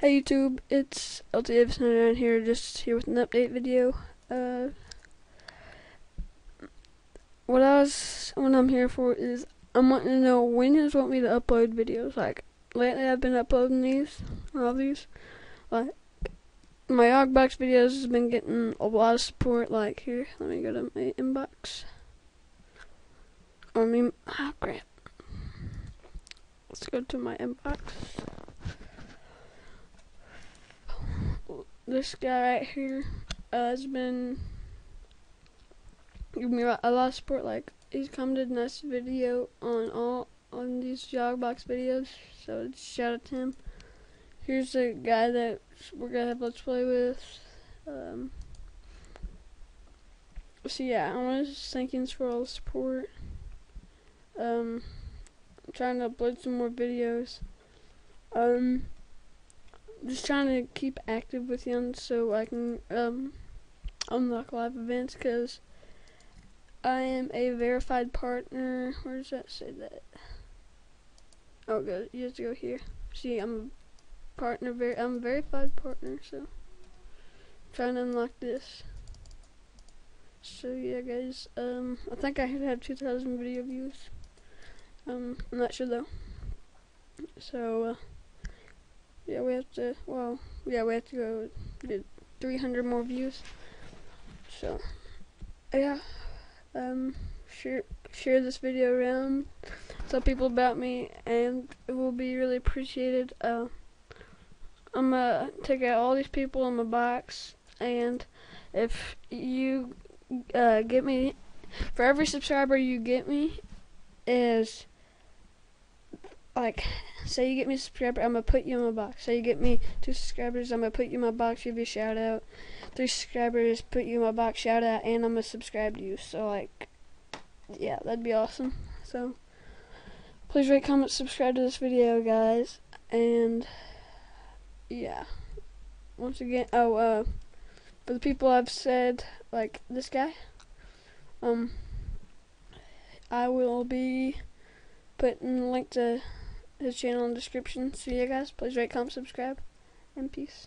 Hey YouTube, it's LT Davison here, just here with an update video. Uh, what I was, what I'm here for is, I'm wanting to know when you want me to upload videos. Like, lately I've been uploading these, all these. Like, my Ogbox videos has been getting a lot of support. Like, here, let me go to my inbox. I mean, ah, crap. Let's go to my inbox. This guy right here uh, has been giving me a lot of support. Like he's commented nice video on all on these Jogbox videos, so shout out to him. Here's a guy that we're gonna have let's play with. Um, so yeah, I want to thank you for all the support. Um, I'm trying to upload some more videos. Um just trying to keep active with you so I can um, unlock live events because I am a verified partner. Where does that say that? Oh, good. You have to go here. See, I'm a partner. Ver I'm a verified partner, so I'm trying to unlock this. So yeah, guys. Um, I think I had 2,000 video views. Um, I'm not sure though. So. Uh, yeah, we have to, well, yeah, we have to go get 300 more views. So, yeah, um, share, share this video around, tell people about me, and it will be really appreciated. Uh, I'm gonna take out all these people in my box, and if you uh, get me, for every subscriber you get me, is like say you get me a subscriber, I'm gonna put you in my box. Say you get me two subscribers, I'm gonna put you in my box, give you a shout out. Three subscribers, put you in my box, shout out, and I'm gonna subscribe to you. So like, yeah, that'd be awesome. So please rate, comment, subscribe to this video, guys, and yeah. Once again, oh, uh, for the people I've said, like this guy, um, I will be putting link to his channel in the description. See you guys. Please rate, comment, subscribe, and peace.